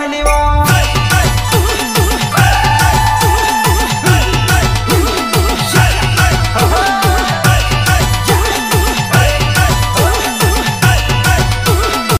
पहली बार